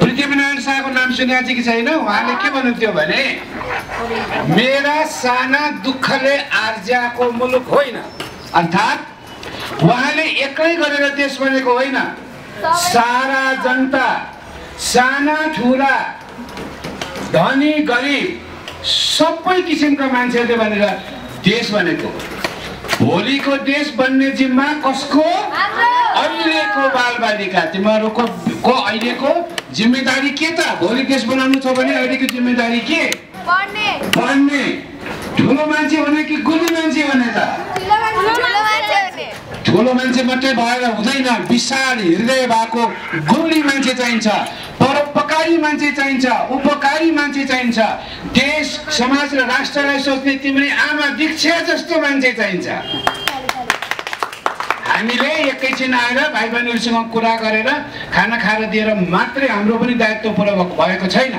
पृथ्वीनारायण शाहको नाम सुनेको थियो कि छैन। उहाँले के भन्नुहुन्थ्यो भने मेरा साना दुःखले आर्जाको मुलुक होइन। अर्थात् उहाँले एक्लै गरेर देश बनेको होइन। सारा जनता साना ठुला धनी गरिब सबै किसिमका मान्छेहरूले भनेर देश बनेको भोलिको देश बन्ने जिम्मा कसको? अहिलेको बालबालिका तिमीहरूको को अहिलेको जिम्मेदारी के त? भोलि देश बनाउनु छ भने अहिलेको जिम्मेदारी के? पढ्ने ठुलो मान्छे भने कि गुली मान्छे भने त? ठुलो मान्छे मात्रै भएर हुँदैन। विशाल हृदय भएको गुली मान्छे चाहिन्छ। परोपकारी मान्छे चाहिन्छ। उपकारी मान्छे चाहिन्छ। देश समाज र राष्ट्रलाई सोच्ने तिम्रै आमा दीक्षा जस्तो मान्छे चाहिन्छ। हामीले एकैछिन आएर भाइ बहिनीहरूसँग कुरा गरेर खाना खाएर दिएर मात्रै हाम्रो पनि दायित्व पुरा भएको छैन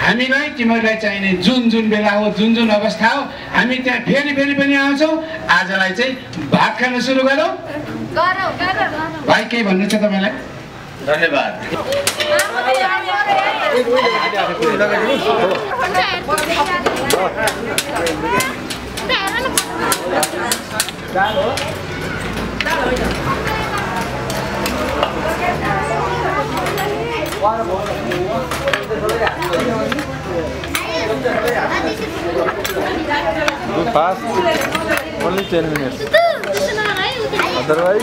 हामीलाई तिमीहरूलाई चाहिने जुन जुन बेला हो जुन जुन अवस्था हो हामी त्यहाँ फेरि फेरि पनि आउँछौँ आजलाई चाहिँ भात खान सुरु गरौँ भाइ केही भन्नु छ तपाईँलाई धन्यवाद Fast. Only 10 minutes. Otherwise,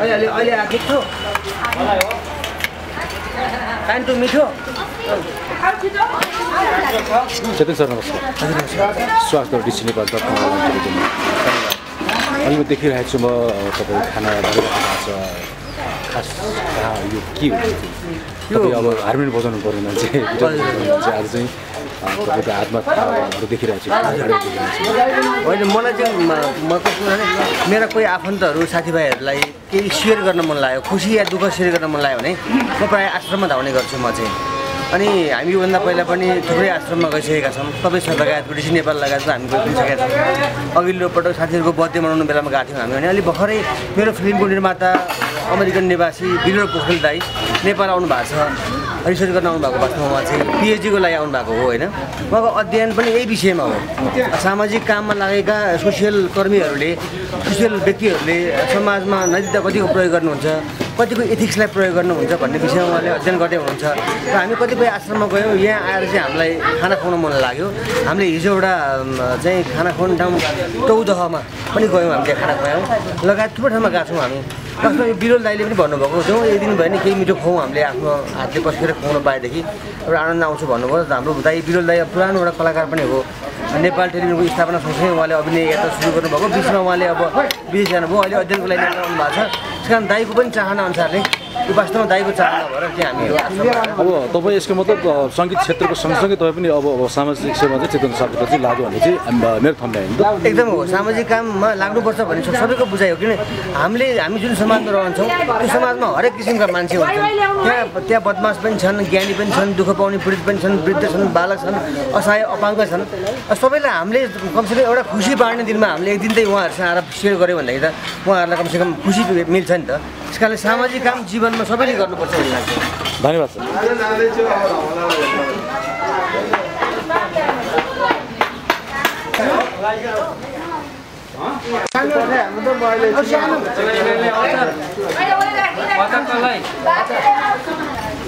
अहिले अहिले आएको मिठो कान्टु मिठो चेतन सर नमस्कार। स्वास्थ्य डिसी नेपाल अहिले म देखिरहेको छु म तपाईँ खाना भएको छ खास यो के हो? यो अब हार्मोनियम बजाउनु पर्ने मान्छे आज चाहिँ तपाईँको हातमा देखिरहेको छु। होइन मलाई चाहिँ म- कस्तो मेरा कोही आफन्तहरू साथीभाइहरूलाई केही सेयर गर्न मन लाग्यो। खुसी या दुःख सेयर गर्न मन लाग्यो भने म प्रायः आश्रममा धाउने गर्छु म चाहिँ। अनि हामी योभन्दा पहिला पनि थुप्रै आश्रममा गइसकेका छौँ। सब लगायत ब्रिटिस नेपाल लगायतको हामी गइसकेका छौँ। अघिल्लो पटक साथीहरूको बर्थडे मनाउनु बेलामा गएको थियौँ हामी। अनि अलिक भर्खरै मेरो फिल्मको निर्माता अमेरिकन निवासी विनोद पोखरेल दाई नेपाल आउनु भएको छ। रिसर्च गर्न आउनु भएको वास्तवमा उहाँ चाहिँ पिएचडीको लागि आउनु भएको हो होइन? उहाँको अध्ययन पनि यही विषयमा हो। सामाजिक काममा लागेका सोसियल कर्मीहरूले सोसियल व्यक्तिहरूले समाजमा नैतिकता कतिको प्रयोग गर्नुहुन्छ। कतिको इथिक्सलाई प्रयोग गर्नुहुन्छ भन्ने विषयमा उहाँले अध्ययन गर्दै हुनुहुन्छ। र हामी कतिपय आश्रममा गयौँ यहाँ आएर चाहिँ हामीलाई खाना खुवाउन मन लाग्यो। हामीले हिजो एउटा चाहिँ खाना खुवाउने ठाउँ टौदहमा पनि गयौँ हामी त्यहाँ खाना खुवायौँ। लगायत थुप्रो ठाउँमा गएको छौँ हामी। यो बिरोल दाईले पनि भन्नुभएको जाउँ एक दिन भयो भने केही मिठो खुवाउँ हामीले आफ्नो हातले पस्केर खुवाउन पाएदेखि। एउटा आनन्द आउँछ भन्नुभयो। हाम्रो दाई बिरोल दाई पुरानो एउटा कलाकार पनि हो। नेपाल टेलिभिजनको स्थापना सँगसँगै उहाँले अभिनय यात्रा सुरु गर्नुभएको। बिचमा उहाँले अब विदेश जानुभयो। अहिले अध्ययनको लागि आउनु भएको छ। त्यस कारण दाईको पनि चाहना अनुसारले। वास्तवमा दाइको चाहना भएर चाहिँ हामी अब तपाईँ यसको मतलब सङ्गीत क्षेत्रको सँगसँगै तपाईँ पनि अब सामाजिक सेवा चाहिँ चेतन सापकोटा चाहिँ लाग्यो भने चाहिँ मेरो होइन त। एकदम हो सामाजिक काममा लाग्नुपर्छ भन्ने सब- सबैको बुझाइ हो किन हामीले हामी जुन समाजमा रहन्छौँ त्यो समाजमा हरेक किसिमका मान्छे हुन्छन्। त्यहाँ त्यहाँ बदमास पनि छन् ज्ञानी पनि छन् दुःख पाउने पीडित पनि छन् वृद्ध छन् बालक छन् असहाय अपाङ्ग छन्। सबैलाई हामीले कमसेकम एउटा खुसी बाँड्ने दिनमा हामीले एक दिन चाहिँ उहाँहरूसँग आएर सेयर गऱ्यो भनेदेखि त उहाँहरूलाई कमसेकम खुसी मिल्छ नि त। त्यस कारणले सामाजिक काम जीवनमा सबैले गर्नुपर्छ भन्ने लाग्छ। धन्यवाद सर।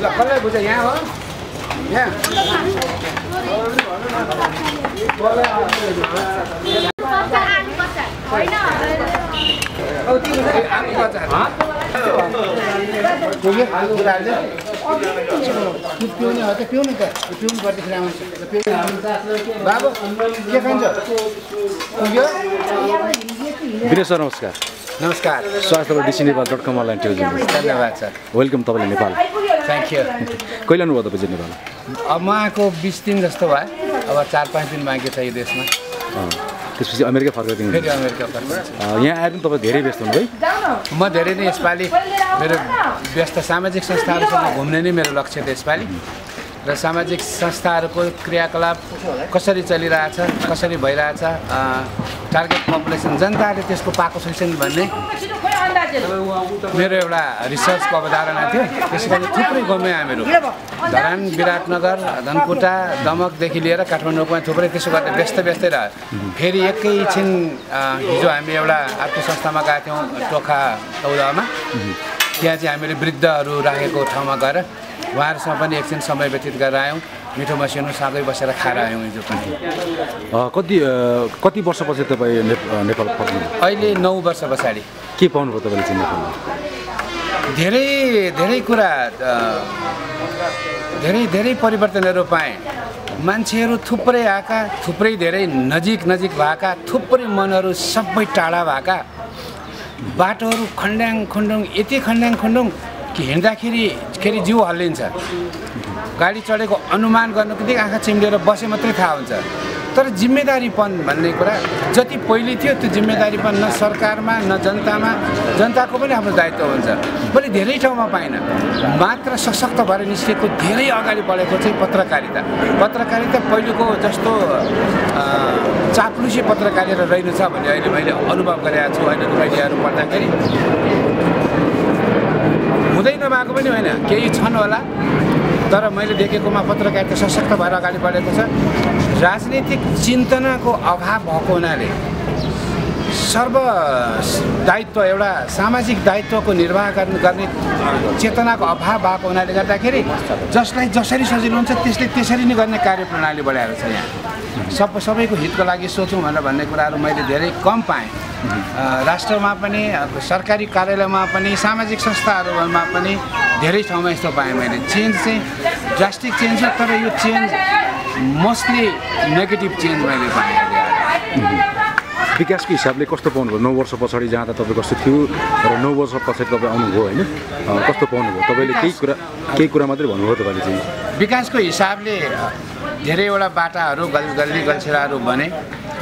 ल कसलाई बुझ यहाँ हो यहाँ। पुग्यो? दुध पिउने हो त पिउनु त पिउनु पर्दाखेरि आउँछ। बाबु के खान्छ पुग्यो सर नमस्कार। नमस्कार। स्वास्थ्य DC Nepal dot com online television धन्यवाद सर। वेलकम तपाईँले नेपाल। थ्याङ्क यू कहिले आउनुभयो तपाईँ चाहिँ नेपाल? अब म आएको बिस दिन जस्तो भयो। अब चार पाँच दिन बाँकी छ यो देशमा। त्यसपछि अमेरिका फर्केर फेरि दिनु अमेरिका फर्किन्छ यहाँ आएर पनि तपाईँ धेरै व्यस्त हुनुभयो म धेरै नै यसपालि मेरो व्यस्त सामाजिक संस्थाहरूसँग घुम्ने नै मेरो लक्ष्य थियो यसपालि। र सामाजिक संस्थाहरूको क्रियाकलाप कसरी चलिरहेछ कसरी भइरहेछ टार्गेट पपुलेसन जनताले त्यसको पाएको छैछन् भन्ने मेरो एउटा रिसर्चको अवधारणा थियो। त्यसै कारण थुप्रै घुम्यौँ हामीहरू धरान विराटनगर धनकुटा दमकदेखि लिएर काठमाडौँमा थुप्रै त्यसो गर्दा व्यस्त व्यस्तै रह्यो। फेरि एकैछिन हिजो हामी एउटा अर्को संस्थामा गएको थियौँ टोखा चौधमा। त्यहाँ चाहिँ हामीले वृद्धहरू राखेको ठाउँमा गएर उहाँहरूसँग पनि एकछिन समय व्यतीत गरेर आयौँ। मिठो मसिनो सँगै बसेर खाएर आयौँ हिजो पनि। कति कति वर्षपछि तपाईँ नेपाल फर्किनु? अहिले नौ वर्ष पछाडि। के पाउनुभयो तपाईँले चाहिँ नेपालमा? धेरै धेरै कुरा धेरै धेरै परिवर्तनहरू पाएँ। मान्छेहरू थुप्रै आएका थुप्रै धेरै नजिक नजिक भएका थुप्रै मनहरू सबै टाढा भएका। बाटोहरू खन्ड्याङ खुन्डुङ यति खन्ड्याङ खुन्डुङ कि हिँड्दाखेरि खेरि जिउ हल्लिन्छ। गाडी चढेको अनुमान गर्नुको आँखा चिम्लेर बसे मात्रै थाहा हुन्छ। तर जिम्मेदारीपन भन्ने कुरा जति पहिले थियो त्यो जिम्मेदारीपन न सरकारमा न जनतामा जनताको पनि आफ्नो दायित्व हुन्छ। मैले धेरै ठाउँमा पाइनँ। मात्र सशक्त भएर निस्केको धेरै अगाडि बढेको चाहिँ पत्रकारिता। पत्रकारिता पहिलेको जस्तो चाप्लुसी पत्रकारिता रहेन छ भन्ने अहिले मैले अनुभव गरेको छु। अहिलेको मिडियाहरू पढ्दाखेरि हुँदै नभएको पनि होइन। केही छन् होला। तर मैले देखेकोमा पत्रकारिता सशक्त भएर अगाडि बढेको छ। राजनीतिक चिन्तनाको अभाव भएको हुनाले सर्व दायित्व एउटा सामाजिक दायित्वको निर्वाह गर्ने चेतनाको अभाव भएको हुनाले गर्दाखेरि जसलाई जसरी सजिलो हुन्छ त्यसले त्यसरी नै गर्ने कार्यप्रणाली बढाएर छ यहाँ। सब सबैको हितको लागि सोचौँ भनेर भन्ने कुराहरू मैले धेरै कम पाएँ। राष्ट्रमा पनि सरकारी कार्यालयमा पनि सामाजिक संस्थाहरूमा पनि धेरै ठाउँमा यस्तो पाएँ मैले। चेन्ज चाहिँ ड्रास्टिक चेन्ज हो तर यो चेन्ज मोस्टली नेगेटिभ चेन्ज मैले पाएँ। विकासको हिसाबले कस्तो पाउनुभयो? नौ वर्ष पछाडि जाँदा तपाईँ कस्तो थियो र नौ वर्ष पछाडि तपाईँ आउनुभयो होइन? कस्तो पाउनुभयो? तपाईँले केही कुरा केही कुरा मात्रै भन्नुभयो तपाईँले चाहिँ। विकासको हिसाबले धेरैवटा बाटाहरू गल गल्ली गल्छेराहरू बने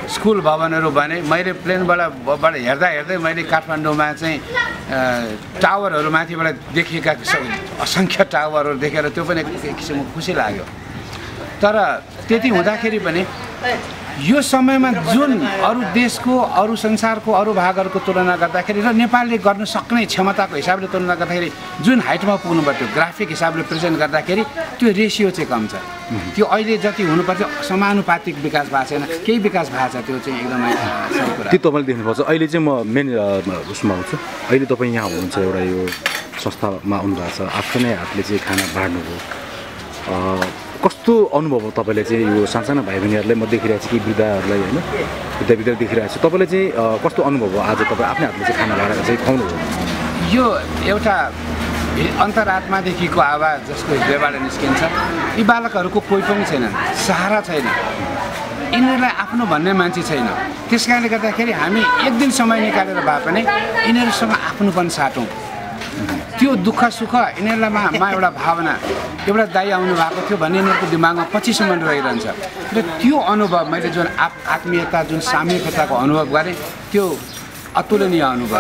स्कुल भवनहरू बने। मैले प्लेनबाट बाट हेर्दा हेर्दै मैले काठमाडौँमा चाहिँ टावरहरू माथिबाट देखिएका असङ्ख्य टावरहरू देखेर त्यो पनि एक किसिमको खुसी लाग्यो। तर त्यति हुँदाखेरि पनि यो समयमा जुन अरू देशको अरू संसारको अरू भागहरूको तुलना गर्दाखेरि र नेपालले गर्न सक्ने क्षमताको हिसाबले तुलना गर्दाखेरि जुन हाइटमा पुग्नु पर्थ्यो ग्राफिक हिसाबले प्रेजेन्ट गर्दाखेरि त्यो रेसियो चाहिँ कम छ। त्यो अहिले जति हुनुपर्थ्यो समानुपातिक विकास भएको छैन। केही विकास भएको छ त्यो चाहिँ एकदमै त्यो तपाईँले देख्नुपर्छ अहिले चाहिँ म मेन उसमा आउँछु अहिले तपाईँ यहाँ हुनुहुन्छ एउटा यो संस्थामा आउनुभएको छ। आफ्नै हातले चाहिँ खाना बाँड्नुभयो। कस्तो अनुभव हो तपाईँले चाहिँ यो सानसानो भाइ बहिनीहरूलाई म देखिरहेको छु कि वृद्धाहरूलाई होइन? वृद्ध वृद्ध देखिरहेको छु। तपाईँले चाहिँ कस्तो अनुभव हो आज? तपाईँ आफ्नै हातले चाहिँ खाना बाँडेर चाहिँ खुवाउनुभयो यो एउटा अन्तरात्मादेखिको आवाज जसको हृदयबाट निस्किन्छ यी बालकहरूको कोही पनि छैनन् सहारा छैन। यिनीहरूलाई आफ्नो भन्ने मान्छे छैन। त्यस कारणले गर्दाखेरि हामी एक दिन समय निकालेर भए पनि यिनीहरूसँग आफ्नोपन साटौँ। त्यो दुःख सुख यिनीहरूलाई मा एउटा भावना एउटा दाई आउनु भएको थियो भन्ने यिनीहरूको दिमागमा पछिसम्म रहिरहन्छ। र त्यो अनुभव मैले जुन आत् आत्मीयता जुन सामूहिकताको अनुभव गरेँ त्यो अतुलनीय अनुभव।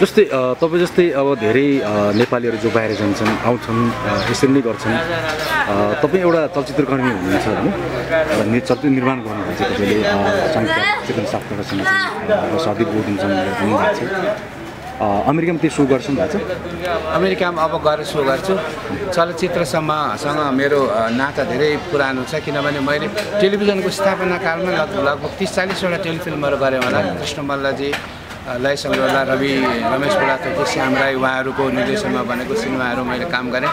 जस्तै तपाईँ जस्तै अब धेरै नेपालीहरू जो बाहिर जान्छन् आउँछन् यसरी नै गर्छन् तपाईँ एउटा चलचित्रकर्मी हुनुहुन्छ होइन? चलचित्र निर्माण गर्नुहुन्छ तपाईँले अ, अमेरिकामा त्यो सो गर्छन् भएको छ अमेरिकामा अब गएर सो गर्छु। चलचित्रसम्मसँग मेरो नाता धेरै पुरानो छ किनभने मैले टेलिभिजनको स्थापना कालमा लग लगभग तिस चालिसवटा टेलिफिल्महरू गरेँ होला। कृष्ण मल्लजी लय सङ्ग्रौला रवि रमेश बुढाथोकी श्याम राई उहाँहरूको निर्देशनमा बनेको सिनेमाहरू मैले काम गरेँ।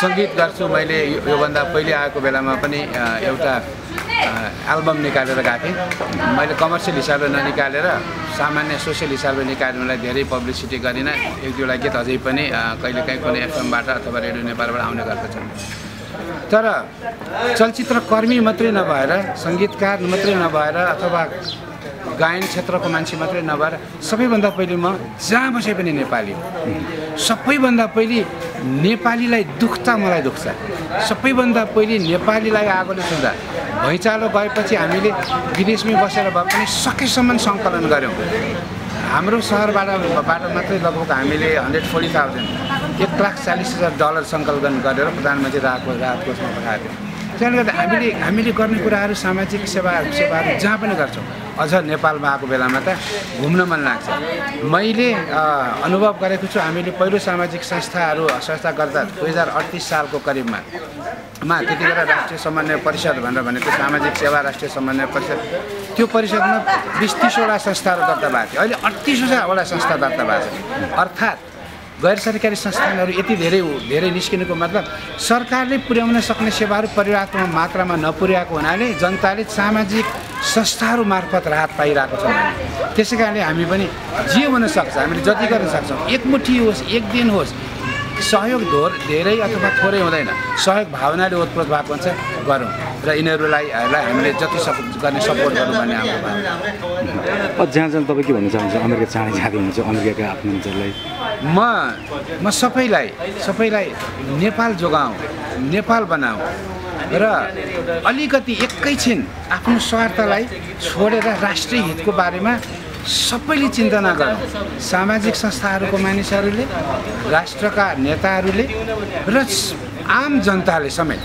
सङ्गीत गर्छु मैले यो- योभन्दा पहिले आएको बेलामा पनि एउटा एल्बम निकालेर गएको थिएँ। मैले कमर्सियल हिसाबले ननिकालेर सामान्य सोसियल हिसाबले निकाल्नु मलाई धेरै पब्लिसिटी गरिनँ। एक दुईवटा गीत अझै पनि अ, कहिलेकाहीँ कुनै एफएमबाट अथवा रेडियो नेपालबाट आउने गर्दछन्। तर चलचित्रकर्मी मात्रै नभएर सङ्गीतकार मात्रै नभएर अथवा गायन क्षेत्रको मान्छे मात्रै नभएर सबैभन्दा पहिले म जहाँ बसे पनि नेपाली सबैभन्दा पहिले नेपालीलाई दुख्दा मलाई दुख्छ। सबैभन्दा पहिले नेपालीलाई आगोले छुँदा भैँचालो गएपछि हामीले विदेशमै बसेर भए पनि सकेसम्म सङ्कलन गऱ्यौँ। हाम्रो सहरबाट बाट मात्रै लगभग हामीले हन्ड्रेड फोर्टी थाउजन्ड एक लाख चालिस हजार डलर सङ्कलन गरेर प्रधानमन्त्री राहत राहत कोषमा पठाएको थियौँ। त्यसले गर्दा हामीले हामीले गर्ने कुराहरू सामाजिक सेवा सेवाहरू जहाँ पनि गर्छौँ। अझ नेपालमा आएको बेलामा त घुम्न मन लाग्छ। मैले अनुभव गरेको छु हामीले पहिलो सामाजिक संस्थाहरू संस्था गर्दा दुई हजार अडतिस सालको करिबमा मा त्यति बेला राष्ट्रिय समन्वय परिषद भनेर भनेको सामाजिक सेवा राष्ट्रिय समन्वय परिषद। त्यो परिषदमा बिस तिसवटा संस्थाहरू दर्ता भएको थियो। अहिले अडतिसवटा संस्था दर्ता भएको छ। अर्थात् गैर सरकारी संस्थानहरू यति धेरै धेरै निस्किनुको मतलब सरकारले पुर्याउन सक्ने सेवाहरू पर्याप्त मात्रामा नपुर्याएको हुनाले जनताले सामाजिक संस्थाहरू मार्फत राहत पाइरहेको छौँ। त्यसै कारणले हामी पनि जे हुन सक्छ हामीले जति गर्न सक्छौँ एकमुठी होस् एक दिन होस् सहयोग धोर धेरै अथवा थोरै हुँदैन। सहयोग भावनाले ओतप्रोत भएको हुन्छ गरौँ। र यिनीहरूलाई लाई हामीले जति सप गर्ने सपोर्ट गरौँ भन्ने हाम्रो भावना जहाँ जहाँ तपाईँ के भन्न चाहनुहुन्छ? अमेरिका चाँडै जाँदै हुनुहुन्छ अमेरिकाका आफ्नो मान्छेहरूलाई म म सबैलाई सबैलाई नेपाल जोगाउँ नेपाल बनाऊ र अलिकति एकैछिन आफ्नो स्वार्थलाई छोडेर राष्ट्रिय हितको बारेमा सबैले चिन्तना गरौँ सामाजिक संस्थाहरूको मानिसहरूले राष्ट्रका नेताहरूले र आम जनताले समेत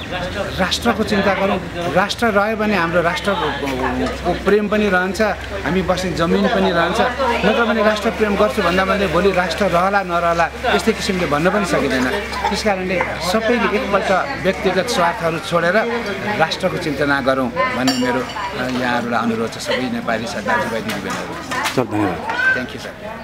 राष्ट्रको चिन्ता गरौँ। राष्ट्र रह्यो भने हाम्रो राष्ट्रको प्रेम पनि रहन्छ हामी बस्ने जमिन पनि रहन्छ। नत्र भने राष्ट्र प्रेम गर्छु भन्दा भन्दै भोलि राष्ट्र रहला नरहला यस्तै किसिमले भन्न पनि सकिँदैन। त्यस कारणले सबैले एकपल्ट व्यक्तिगत स्वार्थहरू छोडेर राष्ट्रको चिन्तना गरौँ भन्ने मेरो यहाँहरूलाई अनुरोध छ सबै नेपाली छ दाजुभाइ दिदीबहिनीहरू। सर धन्यवाद। Thank you sir